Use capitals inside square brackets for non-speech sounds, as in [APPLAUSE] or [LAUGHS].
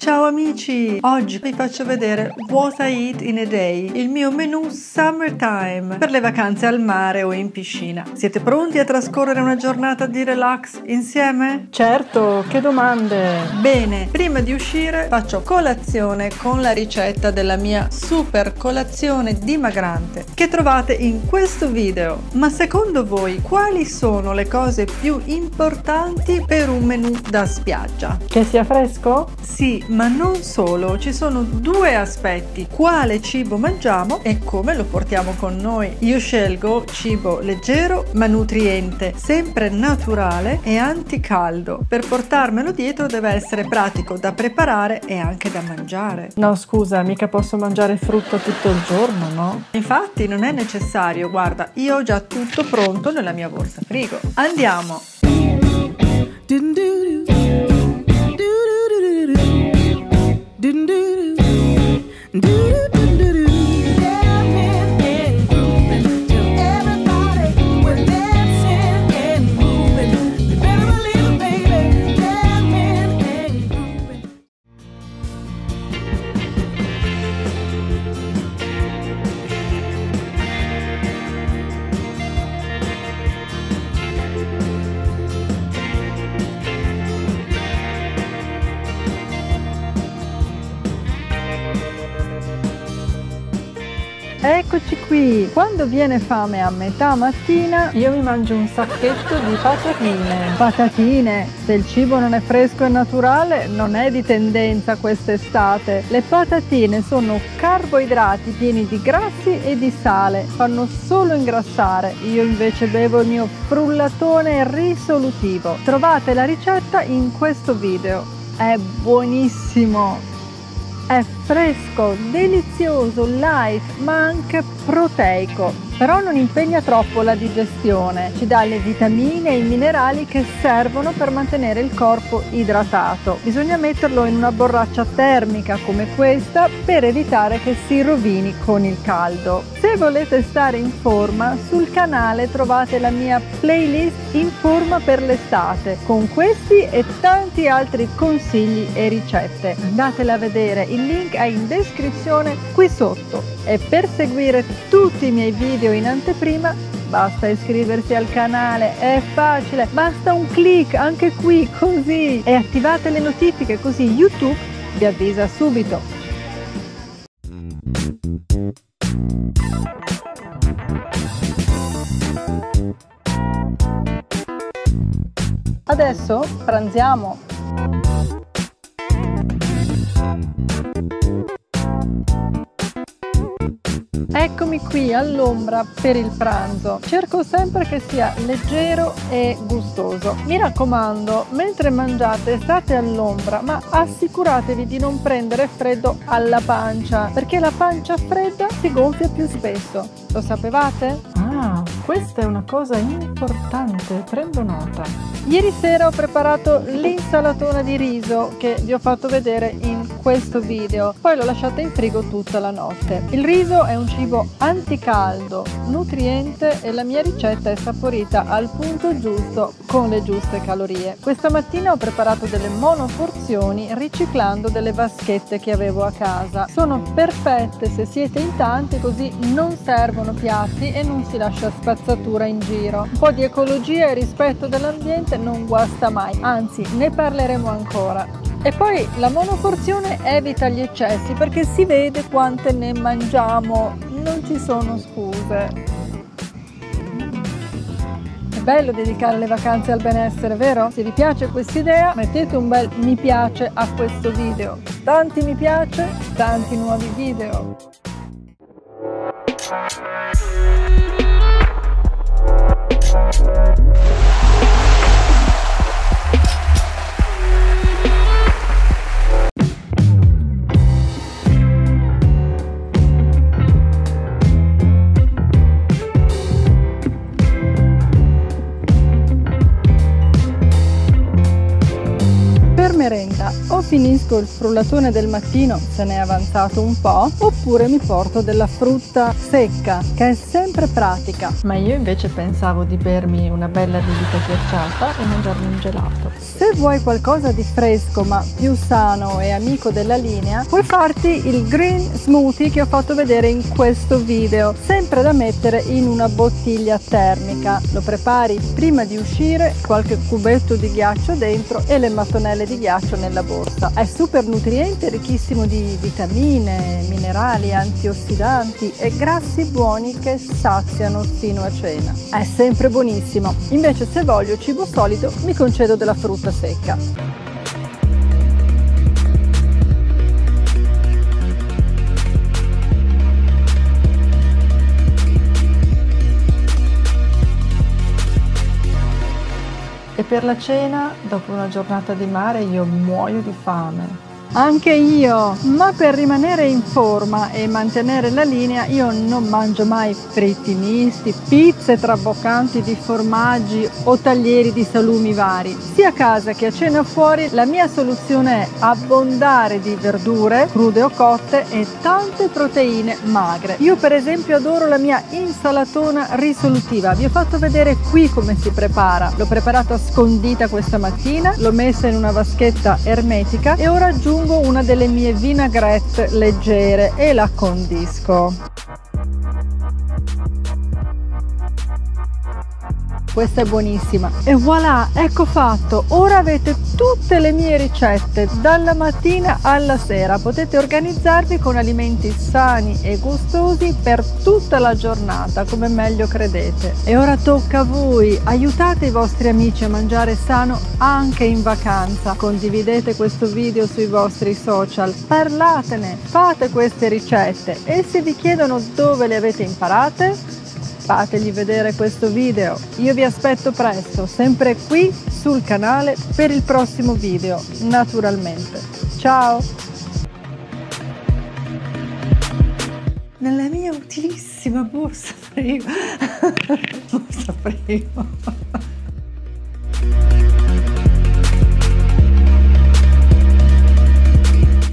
Ciao amici! Oggi vi faccio vedere What I Eat in a Day, il mio menù summertime per le vacanze al mare o in piscina. Siete pronti a trascorrere una giornata di relax insieme? Certo, che domande! Bene, prima di uscire faccio colazione con la ricetta della mia super colazione dimagrante che trovate in questo video. Ma secondo voi quali sono le cose più importanti per un menù da spiaggia? Che sia fresco? Sì, ma non solo, ci sono due aspetti, quale cibo mangiamo e come lo portiamo con noi. Io scelgo cibo leggero ma nutriente, sempre naturale e anticaldo. Per portarmelo dietro deve essere pratico da preparare e anche da mangiare. No, scusa, mica posso mangiare frutta tutto il giorno, no? Infatti non è necessario, guarda, io ho già tutto pronto nella mia borsa frigo. Andiamo! Eccoci qui! Quando viene fame a metà mattina io mi mangio un sacchetto di patatine. Patatine! Se il cibo non è fresco e naturale non è di tendenza quest'estate. Le patatine sono carboidrati pieni di grassi e di sale, fanno solo ingrassare. Io invece bevo il mio frullatone risolutivo. Trovate la ricetta in questo video. È buonissimo! È fresco, delizioso, light, ma anche proteico però non impegna troppo la digestione, ci dà le vitamine e i minerali che servono per mantenere il corpo idratato. Bisogna metterlo in una borraccia termica come questa per evitare che si rovini con il caldo. Se volete stare in forma, sul canale trovate la mia playlist in forma per l'estate con questi e tanti altri consigli e ricette. Andatela a vedere, il link è in descrizione qui sotto e per seguire tutti i miei video in anteprima basta iscriversi al canale, è facile, basta un clic anche qui così e attivate le notifiche così YouTube vi avvisa subito. Adesso pranziamo. Eccomi qui all'ombra per il pranzo. Cerco sempre che sia leggero e gustoso. Mi raccomando, mentre mangiate state all'ombra, ma assicuratevi di non prendere freddo alla pancia, perché la pancia fredda si gonfia più spesso. Lo sapevate? Ah, questa è una cosa importante, prendo nota. Ieri sera ho preparato l'insalatona di riso che vi ho fatto vedere in questo video, poi l'ho lasciata in frigo tutta la notte. Il riso è un cibo anticaldo, nutriente e la mia ricetta è saporita al punto giusto con le giuste calorie. Questa mattina ho preparato delle monoporzioni riciclando delle vaschette che avevo a casa. Sono perfette se siete in tanti così non servono piatti e non si lascia spazzatura in giro. Un po' di ecologia e rispetto dell'ambiente non guasta mai, anzi ne parleremo ancora. E poi la monoporzione evita gli eccessi perché si vede quante ne mangiamo, non ci sono scuse. È bello dedicare le vacanze al benessere, vero? Se vi piace questa idea mettete un bel mi piace a questo video. Tanti mi piace, tanti nuovi video. Finisco il frullatone del mattino se ne è avanzato un po', oppure mi porto della frutta secca, che è sempre pratica. Ma io invece pensavo di bermi una bella bibita ghiacciata e mangiarmi un gelato. Se vuoi qualcosa di fresco ma più sano e amico della linea, puoi farti il green smoothie che ho fatto vedere in questo video, sempre da mettere in una bottiglia termica. Lo prepari prima di uscire, qualche cubetto di ghiaccio dentro e le mattonelle di ghiaccio nella borsa. È super nutriente, ricchissimo di vitamine, minerali, antiossidanti e grassi buoni che saziano fino a cena. È sempre buonissimo. Invece se voglio cibo solido mi concedo della frutta secca. E per la cena, dopo una giornata di mare, io muoio di fame. Anche io, ma per rimanere in forma e mantenere la linea io non mangio mai fritti misti, pizze traboccanti di formaggi o taglieri di salumi vari. Sia a casa che a cena fuori la mia soluzione è abbondare di verdure, crude o cotte e tante proteine magre. Io per esempio adoro la mia insalatona risolutiva, vi ho fatto vedere qui come si prepara. L'ho preparata scondita questa mattina, l'ho messa in una vaschetta ermetica e ora aggiungo aggiungo una delle mie vinaigrette leggere e la condisco. Questa è buonissima. E voilà, ecco fatto. Ora avete tutte le mie ricette dalla mattina alla sera. Potete organizzarvi con alimenti sani e gustosi per tutta la giornata, come meglio credete. E ora tocca a voi. Aiutate i vostri amici a mangiare sano anche in vacanza. Condividete questo video sui vostri social. Parlatene, fate queste ricette e se vi chiedono dove le avete imparate, fategli vedere questo video. Io vi aspetto presto, sempre qui sul canale per il prossimo video, naturalmente. Ciao! Nella mia utilissima borsa prima, [LAUGHS] borsa prima.